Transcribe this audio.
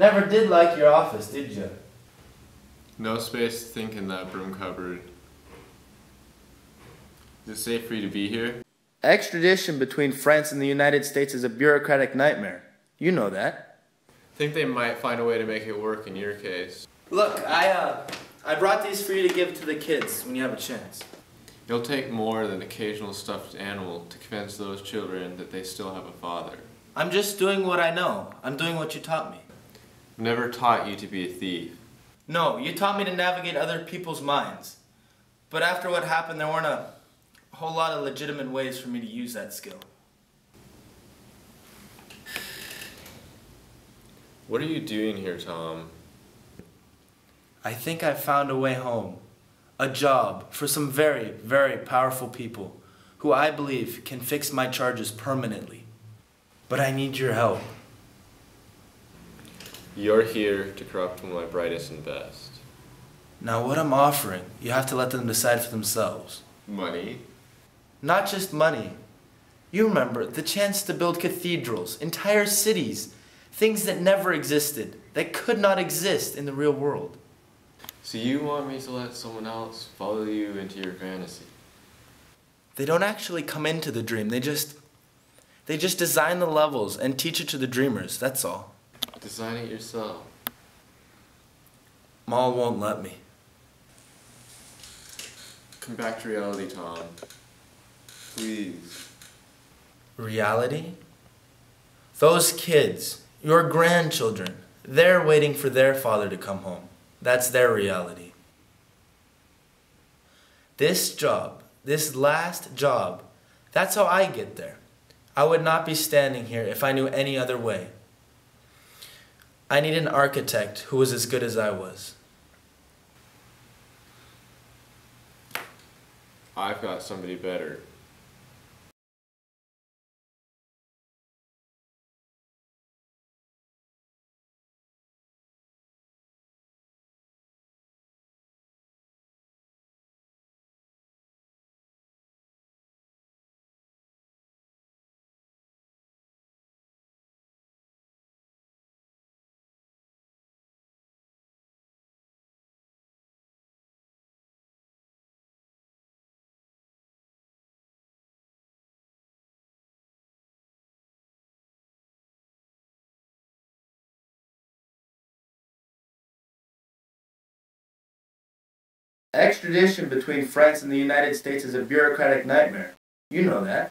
Never did like your office, did you? No space to think in that broom cupboard. Is it safe for you to be here? Extradition between France and the United States is a bureaucratic nightmare. You know that. I think they might find a way to make it work in your case. Look, I uh I brought these for you to give to the kids when you have a chance. It'll take more than occasional stuffed animal to convince those children that they still have a father. I'm just doing what I know. I'm doing what you taught me. I've never taught you to be a thief. No, you taught me to navigate other people's minds. But after what happened, there weren't a whole lot of legitimate ways for me to use that skill. What are you doing here, Dom? I think I found a way home. A job for some very, very powerful people who I believe can fix my charges permanently. But I need your help. You're here to corrupt one of my brightest and best. Now, what I'm offering, you have to let them decide for themselves. Money? Not just money. You remember the chance to build cathedrals, entire cities, things that never existed, that could not exist in the real world. So you want me to let someone else follow you into your fantasy? They don't actually come into the dream. They just they just design the levels and teach it to the dreamers. That's all. Design it yourself. Mal won't let me. Come back to reality, Dom. Please. Reality? Those kids, your grandchildren, they're waiting for their father to come home. That's their reality. This job, this last job, that's how I get there. I would not be standing here if I knew any other way. I need an architect who was as good as I was. I've got somebody better. Extradition between France and the United States is a bureaucratic nightmare. You know that.